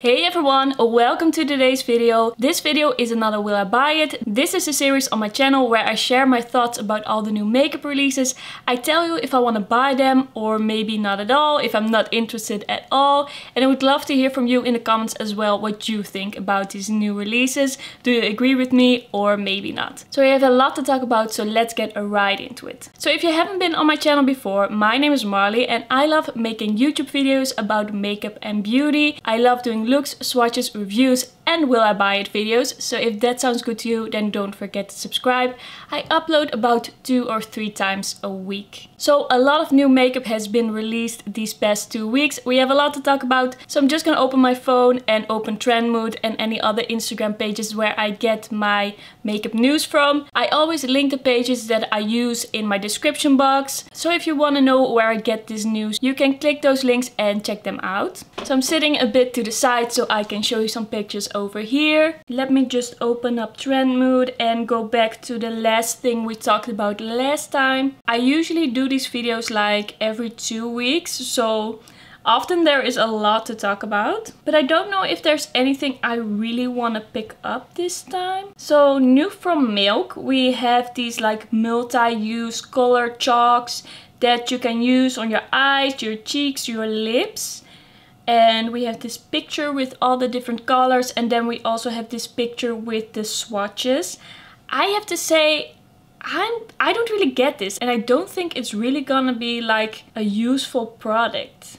Hey everyone, welcome to today's video. This video is another Will I Buy It? This is a series on my channel where I share my thoughts about all the new makeup releases. I tell you if I want to buy them or maybe not at all, if I'm not interested at all. And I would love to hear from you in the comments as well what you think about these new releases. Do you agree with me or maybe not? So I have a lot to talk about, so let's get right into it. So if you haven't been on my channel before, my name is Marlie and I love making YouTube videos about makeup and beauty. I love doing looks, swatches, reviews and will I buy it videos. So if that sounds good to you, then don't forget to subscribe. I upload about two or three times a week. So a lot of new makeup has been released these past two weeks. We have a lot to talk about. So I'm just gonna open my phone and open Trendmood and any other Instagram pages where I get my makeup news from. I always link the pages that I use in my description box. So if you wanna know where I get this news, you can click those links and check them out. So I'm sitting a bit to the side so I can show you some pictures over here. Let me just open up Trendmood and go back to the last thing we talked about last time. I usually do these videos like every two weeks, so Often there is a lot to talk about, but I don't know if there's anything I really want to pick up this time. So new from Milk, we have these like multi-use color chalks that you can use on your eyes, your cheeks, your lips and we have this picture with all the different colors and then we also have this picture with the swatches. I have to say I'm I don't really get this and I don't think it's really gonna be like a useful product.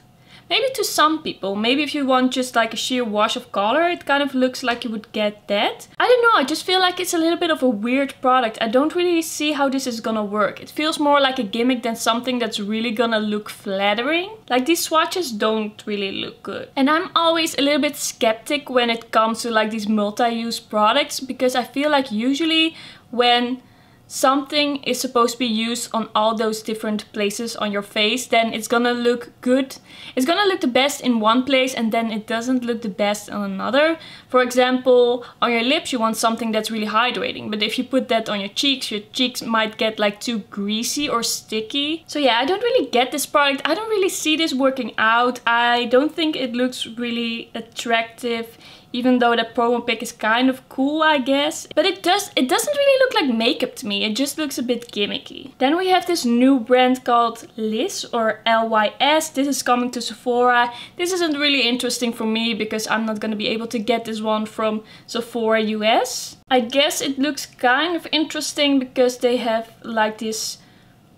Maybe to some people, maybe if you want just like a sheer wash of color, it kind of looks like you would get that. I don't know, I just feel like it's a little bit of a weird product. I don't really see how this is gonna work. It feels more like a gimmick than something that's really gonna look flattering. Like these swatches don't really look good. And I'm always a little bit skeptic when it comes to like these multi-use products because I feel like usually when something is supposed to be used on all those different places on your face, then it's gonna look good. It's gonna look the best in one place and then it doesn't look the best on another. For example, on your lips you want something that's really hydrating, but if you put that on your cheeks, your cheeks might get like too greasy or sticky. So yeah, I don't really get this product. I don't really see this working out. I don't think it looks really attractive even though the promo pic is kind of cool, I guess. But it does it doesn't really look like makeup to me. It just looks a bit gimmicky. Then we have this new brand called Liss or LYS. This is coming to Sephora. This isn't really interesting for me because I'm not gonna be able to get this one from Sephora US. I guess it looks kind of interesting because they have like this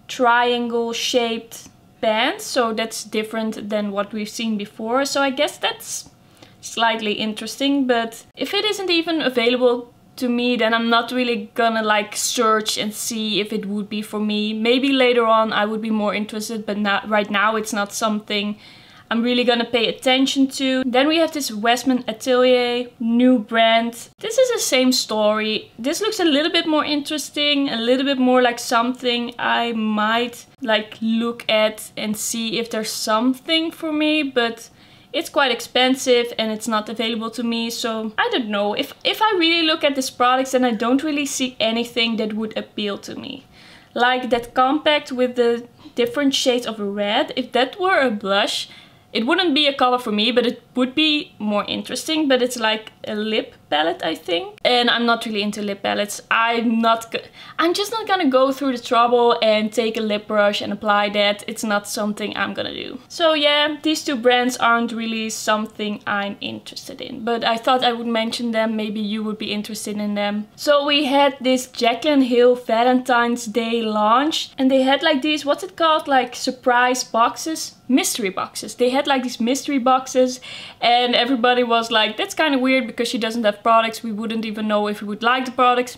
triangle shaped band. So that's different than what we've seen before. So I guess that's slightly interesting, but if it isn't even available to me, then I'm not really gonna like search and see if it would be for me. Maybe later on I would be more interested, but not right now it's not something I'm really gonna pay attention to. Then we have this Westman Atelier new brand. This is the same story. This looks a little bit more interesting, a little bit more like something I might like look at and see if there's something for me, but it's quite expensive and it's not available to me so I don't know. If if I really look at this product then I don't really see anything that would appeal to me. Like that compact with the different shades of red if that were a blush it wouldn't be a color for me but it would be more interesting but it's like a lip palette, I think. And I'm not really into lip palettes. I'm not, I'm just not gonna go through the trouble and take a lip brush and apply that. It's not something I'm gonna do. So yeah, these two brands aren't really something I'm interested in. But I thought I would mention them, maybe you would be interested in them. So we had this Jaclyn Hill Valentine's Day launch and they had like these, what's it called? Like surprise boxes? Mystery boxes. They had like these mystery boxes and everybody was like, that's kind of weird because she doesn't have products, we wouldn't even know if we would like the products.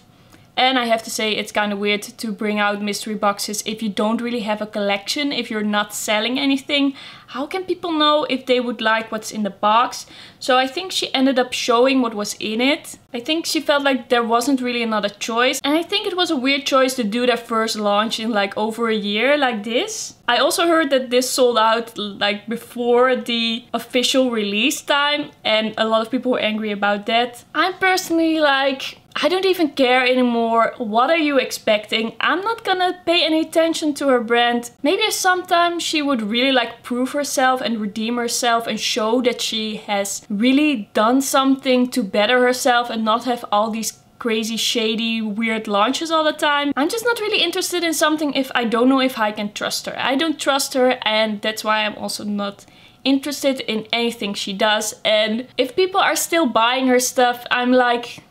And I have to say it's kind of weird to bring out mystery boxes if you don't really have a collection, if you're not selling anything. How can people know if they would like what's in the box? So I think she ended up showing what was in it. I think she felt like there wasn't really another choice. And I think it was a weird choice to do their first launch in like over a year like this. I also heard that this sold out like before the official release time and a lot of people were angry about that. I'm personally like, I don't even care anymore. What are you expecting? I'm not gonna pay any attention to her brand. Maybe sometimes she would really like prove herself and redeem herself and show that she has really done something to better herself and not have all these crazy, shady, weird launches all the time. I'm just not really interested in something if I don't know if I can trust her. I don't trust her and that's why I'm also not interested in anything she does. And if people are still buying her stuff, I'm like,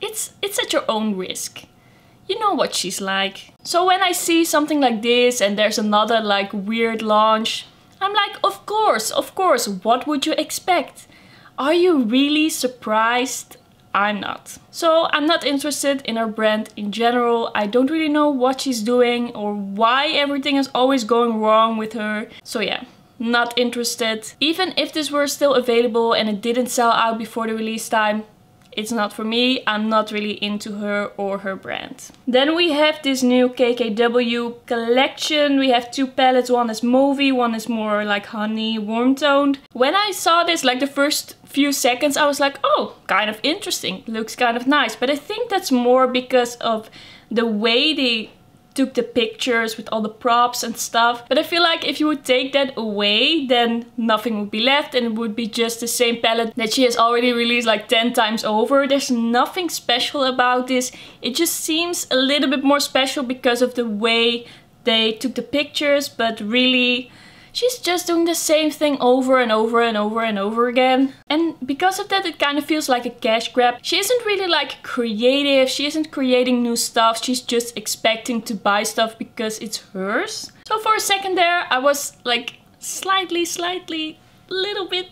it's, it's at your own risk. You know what she's like. So when I see something like this and there's another like weird launch, I'm like, of course, of course, what would you expect? Are you really surprised I'm not. So I'm not interested in her brand in general. I don't really know what she's doing or why everything is always going wrong with her. So yeah, not interested. Even if this were still available and it didn't sell out before the release time, it's not for me. I'm not really into her or her brand. Then we have this new KKW collection. We have two palettes. One is mauvey, one is more like honey, warm toned. When I saw this, like the first few seconds, I was like, oh, kind of interesting. Looks kind of nice. But I think that's more because of the way they took the pictures with all the props and stuff. But I feel like if you would take that away, then nothing would be left and it would be just the same palette that she has already released like 10 times over. There's nothing special about this. It just seems a little bit more special because of the way they took the pictures, but really she's just doing the same thing over and over and over and over again. And because of that, it kind of feels like a cash grab. She isn't really like creative. She isn't creating new stuff. She's just expecting to buy stuff because it's hers. So for a second there, I was like slightly, slightly, little bit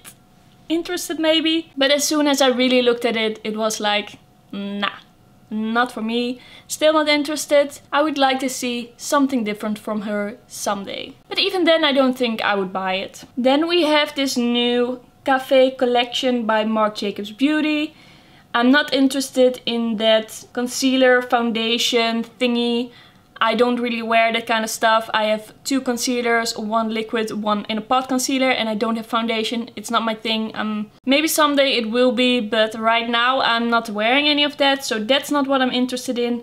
interested maybe. But as soon as I really looked at it, it was like, nah not for me. Still not interested. I would like to see something different from her someday. But even then I don't think I would buy it. Then we have this new Cafe collection by Marc Jacobs Beauty. I'm not interested in that concealer foundation thingy I don't really wear that kind of stuff. I have two concealers, one liquid, one in a pot concealer, and I don't have foundation. It's not my thing. Um, maybe someday it will be, but right now I'm not wearing any of that, so that's not what I'm interested in.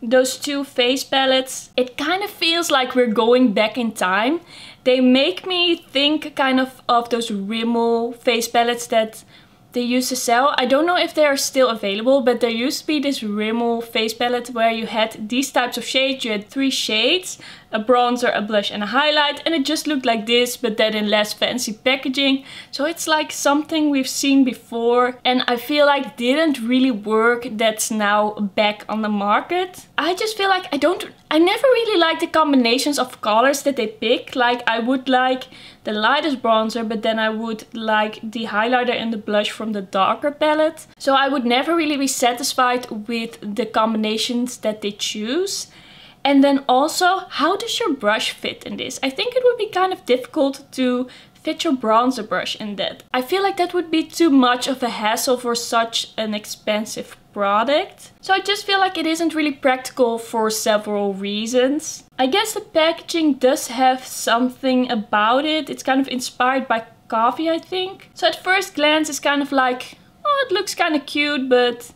Those two face palettes, it kind of feels like we're going back in time. They make me think kind of of those Rimmel face palettes that they used to sell. I don't know if they are still available, but there used to be this Rimmel face palette where you had these types of shades. You had three shades, a bronzer, a blush and a highlight. And it just looked like this, but then in less fancy packaging. So it's like something we've seen before and I feel like didn't really work that's now back on the market. I just feel like I don't, I never really like the combinations of colors that they pick. Like I would like the lightest bronzer, but then I would like the highlighter and the blush from the darker palette. So I would never really be satisfied with the combinations that they choose. And then also, how does your brush fit in this? I think it would be kind of difficult to fit your bronzer brush in that. I feel like that would be too much of a hassle for such an expensive product. So I just feel like it isn't really practical for several reasons. I guess the packaging does have something about it. It's kind of inspired by coffee, I think. So at first glance it's kind of like, oh, it looks kind of cute, but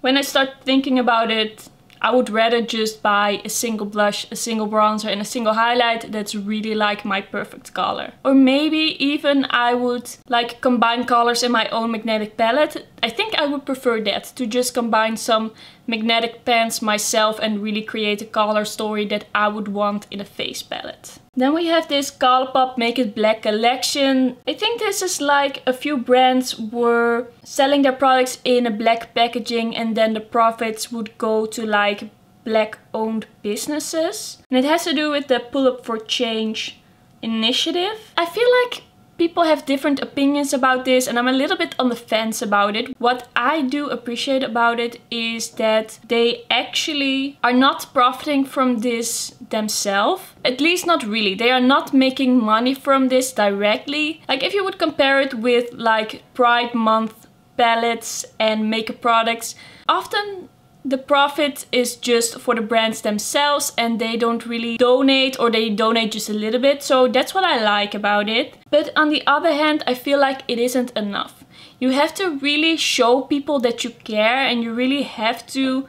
when I start thinking about it, I would rather just buy a single blush, a single bronzer and a single highlight that's really like my perfect color. Or maybe even I would like combine colors in my own magnetic palette. I think I would prefer that, to just combine some magnetic pans myself and really create a color story that I would want in a face palette. Then we have this Colourpop Make It Black collection. I think this is like a few brands were selling their products in a black packaging and then the profits would go to like black owned businesses. And it has to do with the Pull Up for Change initiative. I feel like people have different opinions about this and I'm a little bit on the fence about it. What I do appreciate about it is that they actually are not profiting from this themselves. At least not really. They are not making money from this directly. Like if you would compare it with like Pride Month palettes and makeup products, often the profit is just for the brands themselves and they don't really donate or they donate just a little bit. So that's what I like about it. But on the other hand, I feel like it isn't enough. You have to really show people that you care and you really have to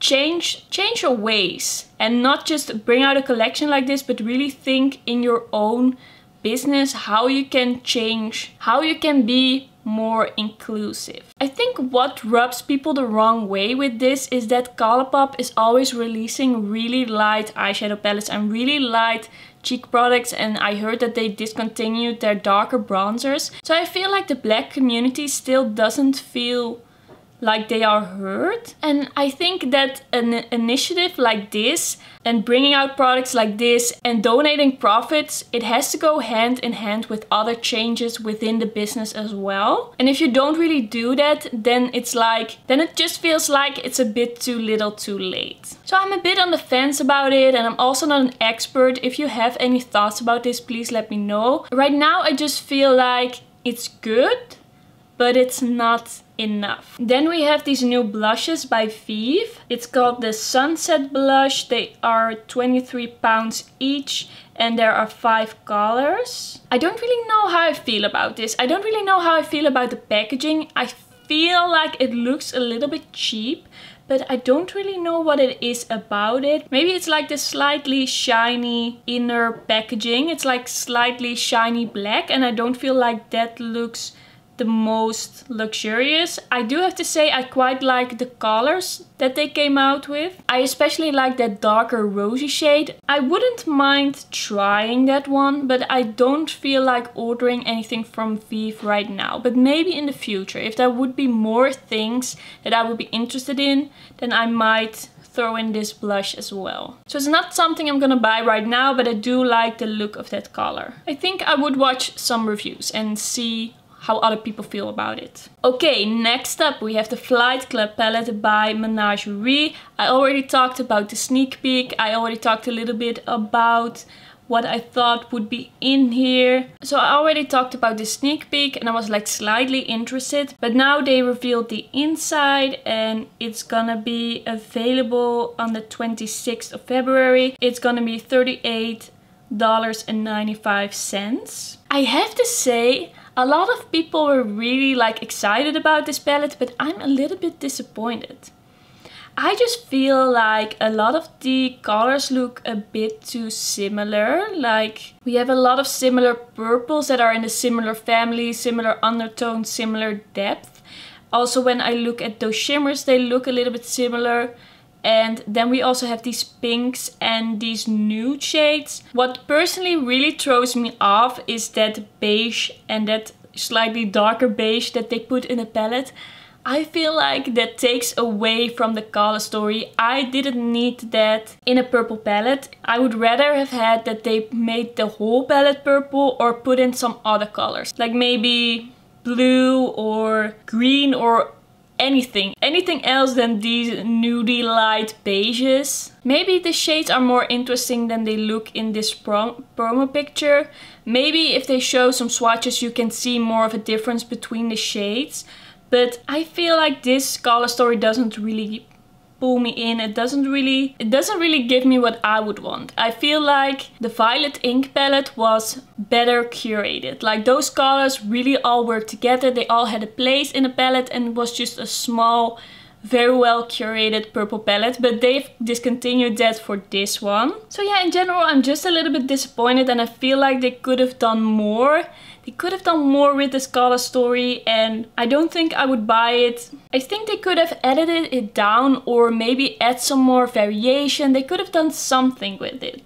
change change your ways and not just bring out a collection like this but really think in your own business, how you can change, how you can be more inclusive. I think what rubs people the wrong way with this is that Colourpop is always releasing really light eyeshadow palettes and really light cheek products and I heard that they discontinued their darker bronzers. So I feel like the black community still doesn't feel like they are heard. And I think that an initiative like this and bringing out products like this and donating profits, it has to go hand in hand with other changes within the business as well. And if you don't really do that, then it's like, then it just feels like it's a bit too little too late. So I'm a bit on the fence about it and I'm also not an expert. If you have any thoughts about this, please let me know. Right now I just feel like it's good, but it's not enough. Then we have these new blushes by Vieve. It's called the Sunset Blush. They are 23 pounds each and there are five colors. I don't really know how I feel about this. I don't really know how I feel about the packaging. I feel like it looks a little bit cheap but I don't really know what it is about it. Maybe it's like the slightly shiny inner packaging. It's like slightly shiny black and I don't feel like that looks the most luxurious. I do have to say I quite like the colors that they came out with. I especially like that darker rosy shade. I wouldn't mind trying that one, but I don't feel like ordering anything from Vieve right now. But maybe in the future, if there would be more things that I would be interested in, then I might throw in this blush as well. So it's not something I'm gonna buy right now, but I do like the look of that color. I think I would watch some reviews and see how other people feel about it. Okay, next up we have the Flight Club palette by Menagerie. I already talked about the sneak peek. I already talked a little bit about what I thought would be in here. So I already talked about the sneak peek and I was like slightly interested. But now they revealed the inside and it's gonna be available on the 26th of February. It's gonna be $38.95. I have to say, a lot of people were really like excited about this palette, but I'm a little bit disappointed. I just feel like a lot of the colors look a bit too similar. Like we have a lot of similar purples that are in a similar family, similar undertone, similar depth. Also when I look at those shimmers, they look a little bit similar. And then we also have these pinks and these nude shades. What personally really throws me off is that beige and that slightly darker beige that they put in the palette. I feel like that takes away from the color story. I didn't need that in a purple palette. I would rather have had that they made the whole palette purple or put in some other colors. Like maybe blue or green or anything. Anything else than these nudie light beiges. Maybe the shades are more interesting than they look in this prom promo picture. Maybe if they show some swatches you can see more of a difference between the shades. But I feel like this color story doesn't really pull me in. It doesn't really, it doesn't really give me what I would want. I feel like the Violet Ink palette was better curated. Like those colors really all worked together. They all had a place in the palette and it was just a small, very well curated purple palette. But they've discontinued that for this one. So yeah, in general, I'm just a little bit disappointed and I feel like they could have done more. They could have done more with this color story and I don't think I would buy it. I think they could have edited it down or maybe add some more variation. They could have done something with it.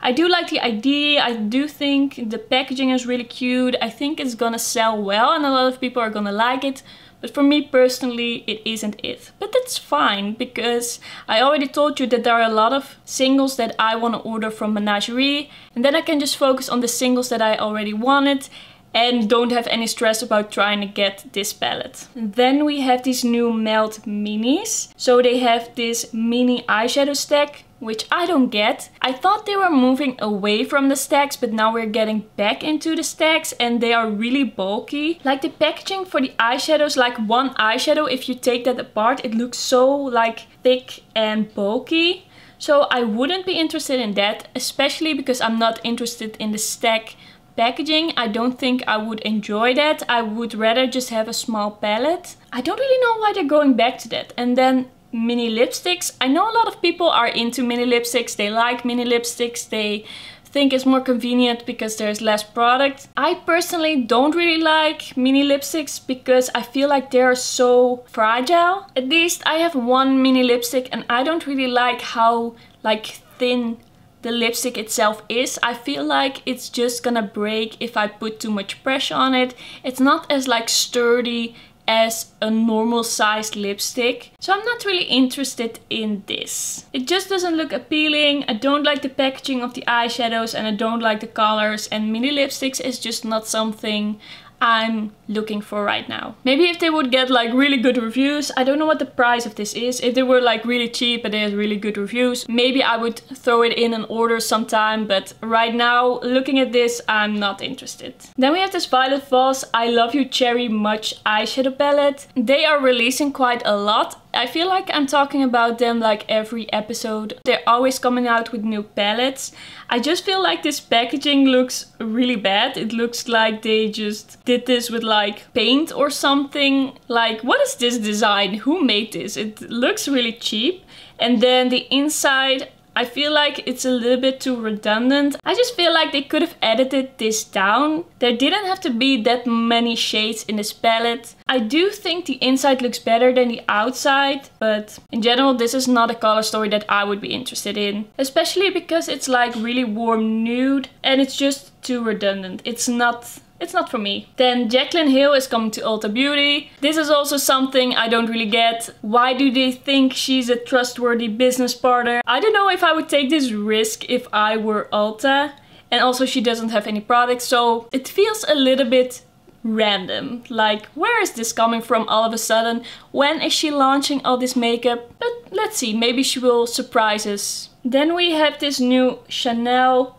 I do like the idea, I do think the packaging is really cute, I think it's gonna sell well and a lot of people are gonna like it, but for me personally it isn't it. But that's fine because I already told you that there are a lot of singles that I want to order from Menagerie and then I can just focus on the singles that I already wanted and don't have any stress about trying to get this palette. Then we have these new Melt Minis. So they have this mini eyeshadow stack which I don't get. I thought they were moving away from the stacks, but now we're getting back into the stacks and they are really bulky. Like the packaging for the eyeshadows, like one eyeshadow, if you take that apart, it looks so like thick and bulky. So I wouldn't be interested in that, especially because I'm not interested in the stack packaging. I don't think I would enjoy that. I would rather just have a small palette. I don't really know why they're going back to that. And then mini lipsticks. I know a lot of people are into mini lipsticks. They like mini lipsticks. They think it's more convenient because there's less product. I personally don't really like mini lipsticks because I feel like they're so fragile. At least I have one mini lipstick and I don't really like how like thin the lipstick itself is. I feel like it's just gonna break if I put too much pressure on it. It's not as like sturdy as a normal sized lipstick. So I'm not really interested in this. It just doesn't look appealing. I don't like the packaging of the eyeshadows and I don't like the colors and mini lipsticks is just not something I'm looking for right now. Maybe if they would get like really good reviews, I don't know what the price of this is. If they were like really cheap and they had really good reviews, maybe I would throw it in an order sometime. But right now, looking at this, I'm not interested. Then we have this Violet Voss I Love You Cherry Much eyeshadow palette. They are releasing quite a lot I feel like I'm talking about them like every episode. They're always coming out with new palettes. I just feel like this packaging looks really bad. It looks like they just did this with like paint or something. Like what is this design? Who made this? It looks really cheap. And then the inside, I feel like it's a little bit too redundant. I just feel like they could have edited this down. There didn't have to be that many shades in this palette. I do think the inside looks better than the outside, but in general this is not a color story that I would be interested in. Especially because it's like really warm nude and it's just too redundant. It's not it's not for me. Then Jaclyn Hill is coming to Ulta Beauty. This is also something I don't really get. Why do they think she's a trustworthy business partner? I don't know if I would take this risk if I were Ulta. And also she doesn't have any products, so it feels a little bit random. Like, where is this coming from all of a sudden? When is she launching all this makeup? But let's see, maybe she will surprise us. Then we have this new Chanel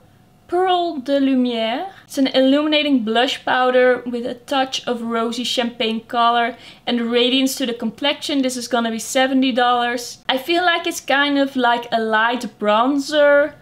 Pearl de Lumière. It's an illuminating blush powder with a touch of rosy champagne color and radiance to the complexion. This is gonna be $70. I feel like it's kind of like a light bronzer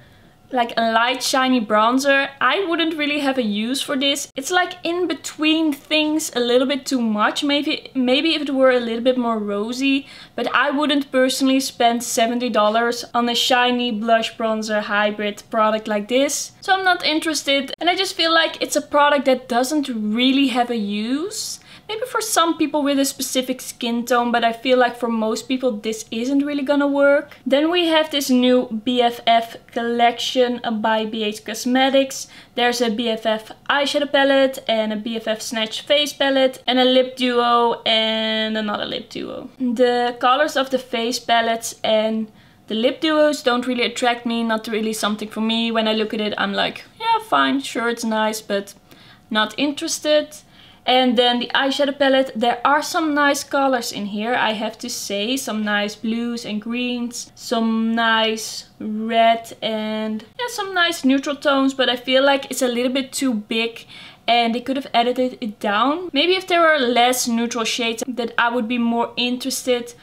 like a light shiny bronzer. I wouldn't really have a use for this. It's like in between things a little bit too much. Maybe maybe if it were a little bit more rosy, but I wouldn't personally spend $70 on a shiny blush bronzer hybrid product like this. So I'm not interested and I just feel like it's a product that doesn't really have a use. Maybe for some people with a specific skin tone, but I feel like for most people this isn't really gonna work. Then we have this new BFF collection by BH Cosmetics. There's a BFF eyeshadow palette and a BFF Snatch face palette and a lip duo and another lip duo. The colors of the face palettes and the lip duos don't really attract me, not really something for me. When I look at it, I'm like, yeah, fine, sure, it's nice, but not interested. And then the eyeshadow palette, there are some nice colors in here, I have to say. Some nice blues and greens, some nice red and yeah, some nice neutral tones. But I feel like it's a little bit too big and they could have edited it down. Maybe if there were less neutral shades that I would be more interested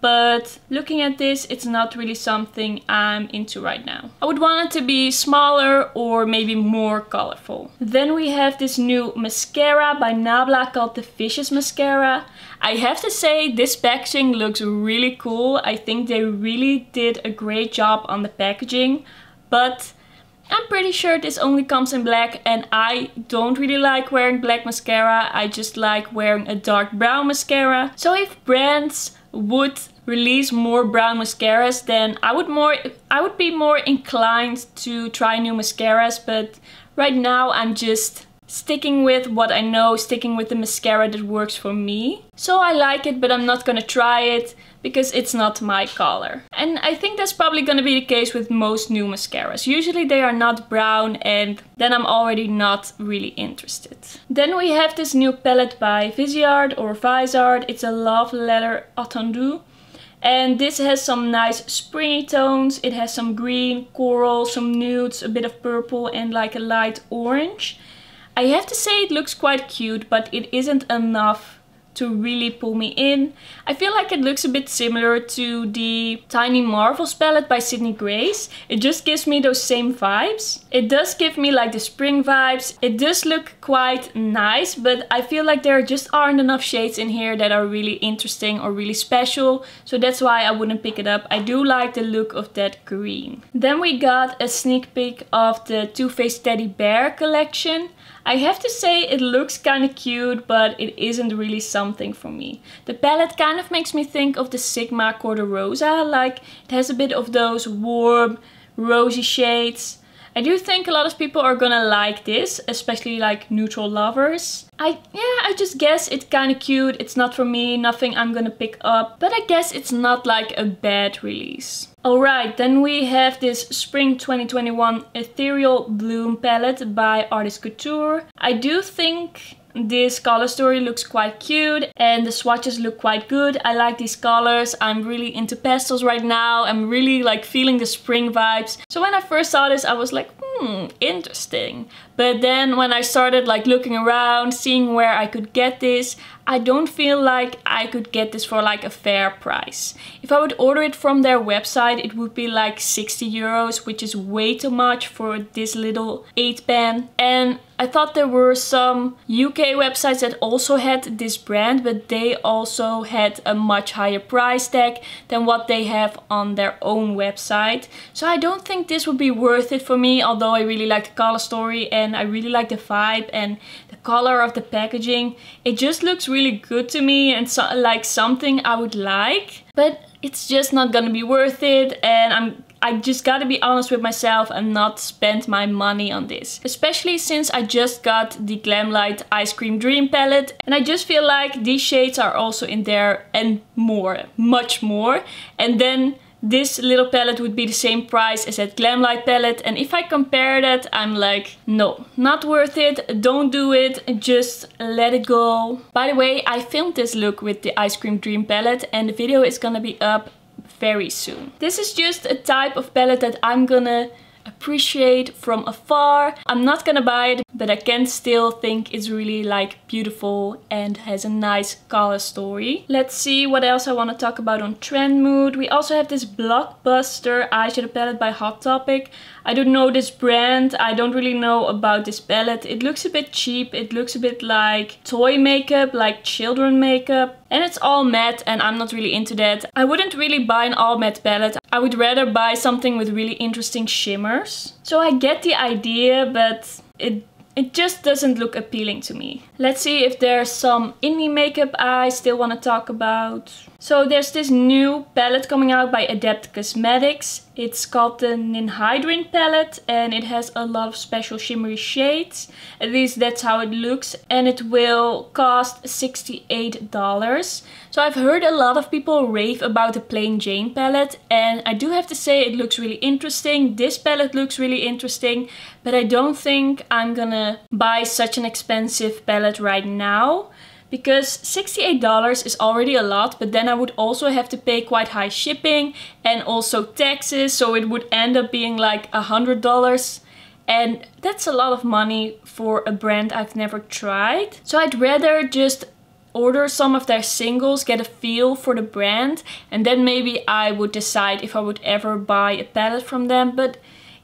but looking at this, it's not really something I'm into right now. I would want it to be smaller or maybe more colorful. Then we have this new mascara by Nabla called the Vicious Mascara. I have to say this packaging looks really cool. I think they really did a great job on the packaging, but I'm pretty sure this only comes in black and I don't really like wearing black mascara. I just like wearing a dark brown mascara. So if brands would release more brown mascaras, then I would more I would be more inclined to try new mascaras, but right now I'm just sticking with what I know, sticking with the mascara that works for me. So I like it, but I'm not gonna try it because it's not my color. And I think that's probably gonna be the case with most new mascaras. Usually they are not brown and then I'm already not really interested. Then we have this new palette by Viseart or Vizart. It's a Love Letter Attendu. And this has some nice springy tones. It has some green, coral, some nudes, a bit of purple and like a light orange. I have to say it looks quite cute, but it isn't enough to really pull me in. I feel like it looks a bit similar to the Tiny Marvels palette by Sydney Grace. It just gives me those same vibes. It does give me like the spring vibes. It does look quite nice, but I feel like there just aren't enough shades in here that are really interesting or really special. So that's why I wouldn't pick it up. I do like the look of that green. Then we got a sneak peek of the Too Faced Teddy Bear collection. I have to say it looks kind of cute, but it isn't really something for me. The palette kind of makes me think of the Sigma Cor-de-Rosa, like it has a bit of those warm, rosy shades. I do think a lot of people are gonna like this, especially like neutral lovers. I, yeah, I just guess it's kind of cute. It's not for me, nothing I'm gonna pick up. But I guess it's not like a bad release. Alright, then we have this Spring 2021 Ethereal Bloom palette by Artist Couture. I do think this color story looks quite cute and the swatches look quite good. I like these colors. I'm really into pastels right now. I'm really like feeling the spring vibes. So when I first saw this, I was like, hmm, interesting. But then when I started like looking around, seeing where I could get this, I don't feel like I could get this for like a fair price. If I would order it from their website, it would be like 60 euros, which is way too much for this little 8 pan. And I thought there were some UK websites that also had this brand, but they also had a much higher price tag than what they have on their own website. So I don't think this would be worth it for me, although I really like the color story and I really like the vibe and the color of the packaging. It just looks really good to me and so, like something I would like, but it's just not gonna be worth it and I'm I just gotta be honest with myself and not spend my money on this. Especially since I just got the Glamlite Ice Cream Dream palette and I just feel like these shades are also in there and more, much more. And then this little palette would be the same price as that Glamlite palette. And if I compare that I'm like no not worth it. Don't do it. Just let it go. By the way I filmed this look with the ice cream dream palette and the video is gonna be up very soon. This is just a type of palette that I'm gonna appreciate from afar. I'm not gonna buy it, but I can still think it's really like beautiful and has a nice color story. Let's see what else I want to talk about on Trendmood. We also have this Blockbuster eyeshadow palette by Hot Topic. I don't know this brand. I don't really know about this palette. It looks a bit cheap. It looks a bit like toy makeup, like children makeup. And it's all matte and I'm not really into that. I wouldn't really buy an all matte palette. I would rather buy something with really interesting shimmers. So I get the idea, but it it just doesn't look appealing to me. Let's see if there's some indie makeup I still want to talk about. So there's this new palette coming out by Adept Cosmetics. It's called the Ninhydrin palette and it has a lot of special shimmery shades. At least that's how it looks and it will cost $68. So I've heard a lot of people rave about the Plain Jane palette and I do have to say it looks really interesting. This palette looks really interesting but I don't think I'm gonna buy such an expensive palette right now because $68 is already a lot, but then I would also have to pay quite high shipping and also taxes, so it would end up being like a $100. And that's a lot of money for a brand I've never tried. So I'd rather just order some of their singles, get a feel for the brand, and then maybe I would decide if I would ever buy a palette from them. But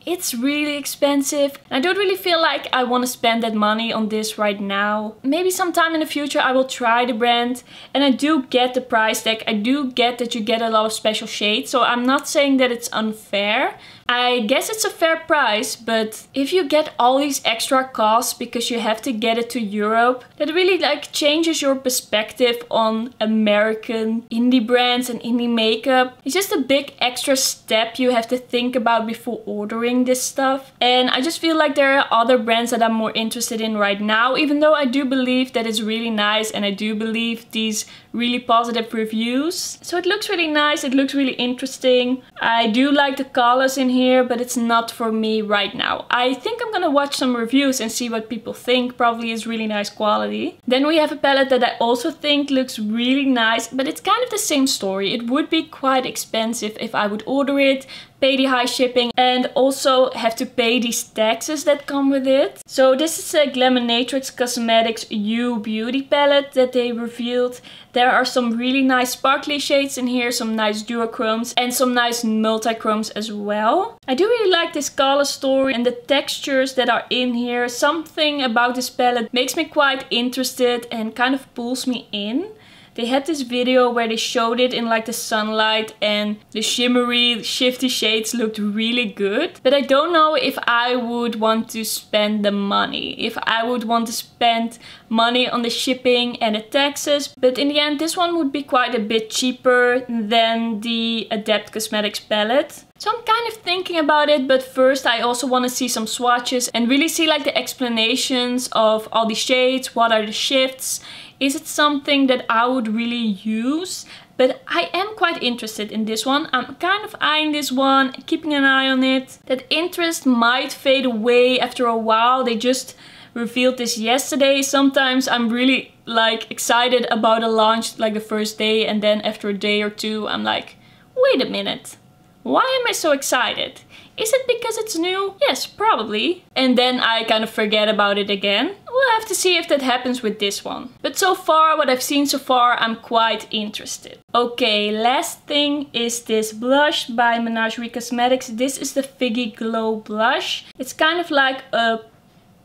it's really expensive. I don't really feel like I want to spend that money on this right now. Maybe sometime in the future I will try the brand and I do get the price tag. I do get that you get a lot of special shades. So I'm not saying that it's unfair. I guess it's a fair price, but if you get all these extra costs because you have to get it to Europe, that really like changes your perspective on American indie brands and indie makeup. It's just a big extra step you have to think about before ordering this stuff. And I just feel like there are other brands that I'm more interested in right now, even though I do believe that it's really nice and I do believe these really positive reviews. So it looks really nice, it looks really interesting. I do like the colors in here, but it's not for me right now. I think I'm gonna watch some reviews and see what people think. Probably is really nice quality. Then we have a palette that I also think looks really nice, but it's kind of the same story. It would be quite expensive if I would order it, pay the high shipping and also have to pay these taxes that come with it. So this is a Glamonatrix Cosmetics U Beauty palette that they revealed. There are some really nice sparkly shades in here, some nice duochromes and some nice multi-chromes as well. I do really like this color story and the textures that are in here. Something about this palette makes me quite interested and kind of pulls me in. They had this video where they showed it in like the sunlight and the shimmery shifty shades looked really good. But I don't know if I would want to spend the money. If I would want to spend money on the shipping and the taxes. But in the end this one would be quite a bit cheaper than the Adept Cosmetics palette. So I'm kind of thinking about it, but first I also want to see some swatches and really see like the explanations of all the shades, what are the shifts, is it something that I would really use? But I am quite interested in this one. I'm kind of eyeing this one, keeping an eye on it. That interest might fade away after a while. They just revealed this yesterday. Sometimes I'm really like excited about a launch like the first day and then after a day or two I'm like, wait a minute. Why am I so excited? Is it because it's new? Yes, probably. And then I kind of forget about it again. We'll have to see if that happens with this one. But so far, what I've seen so far, I'm quite interested. Okay, last thing is this blush by Menagerie Cosmetics. This is the Figgy Glow blush. It's kind of like a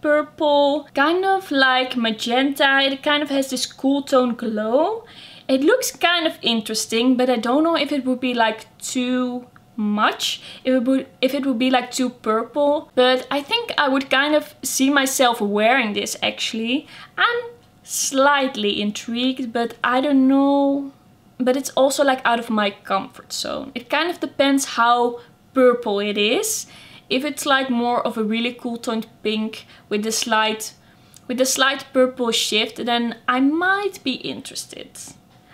purple, kind of like magenta. It kind of has this cool tone glow. It looks kind of interesting, but I don't know if it would be like too much. If it would if it would be like too purple. But I think I would kind of see myself wearing this actually. I'm slightly intrigued but I don't know. But it's also like out of my comfort zone. It kind of depends how purple it is. If it's like more of a really cool toned pink with a slight with a slight purple shift then I might be interested.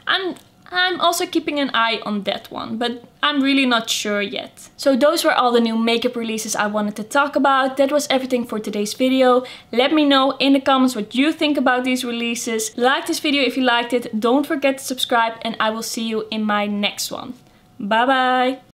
I'm I'm also keeping an eye on that one, but I'm really not sure yet. So those were all the new makeup releases I wanted to talk about. That was everything for today's video. Let me know in the comments what you think about these releases. Like this video if you liked it. Don't forget to subscribe and I will see you in my next one. Bye bye!